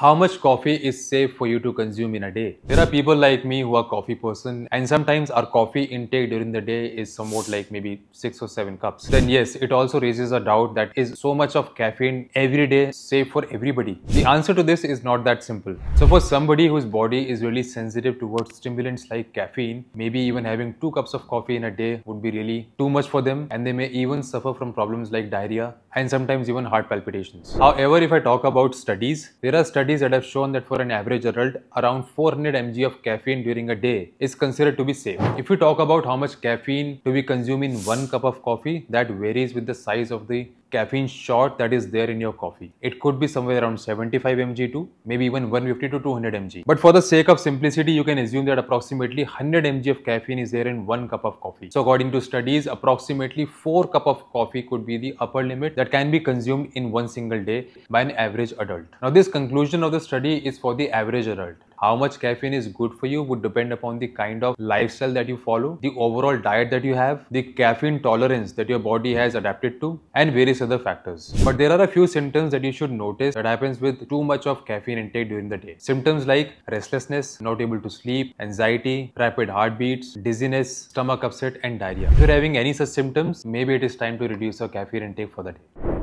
How much coffee is safe for you to consume in a day? There are people like me who are coffee person and sometimes our coffee intake during the day is somewhat like maybe 6 or 7 cups. Then yes, it also raises a doubt that is so much of caffeine every day safe for everybody? The answer to this is not that simple. So for somebody whose body is really sensitive towards stimulants like caffeine, maybe even having 2 cups of coffee in a day would be really too much for them and they may even suffer from problems like diarrhea and sometimes even heart palpitations. However, if I talk about studies, there are studies studies that have shown that for an average adult, around 400 mg of caffeine during a day is considered to be safe. If we talk about how much caffeine to be consumed in one cup of coffee, that varies with the size of the caffeine shot that is there in your coffee. It could be somewhere around 75 mg to maybe even 150 to 200 mg. But for the sake of simplicity, you can assume that approximately 100 mg of caffeine is there in one cup of coffee. So according to studies, approximately 4 cup of coffee could be the upper limit that can be consumed in one single day by an average adult. Now this conclusion conclusion of the study is for the average adult. How much caffeine is good for you would depend upon the kind of lifestyle that you follow, the overall diet that you have, the caffeine tolerance that your body has adapted to, and various other factors. But there are a few symptoms that you should notice that happens with too much of caffeine intake during the day. Symptoms like restlessness, not able to sleep, anxiety, rapid heartbeats, dizziness, stomach upset, and diarrhea. If you're having any such symptoms, maybe it is time to reduce your caffeine intake for the day.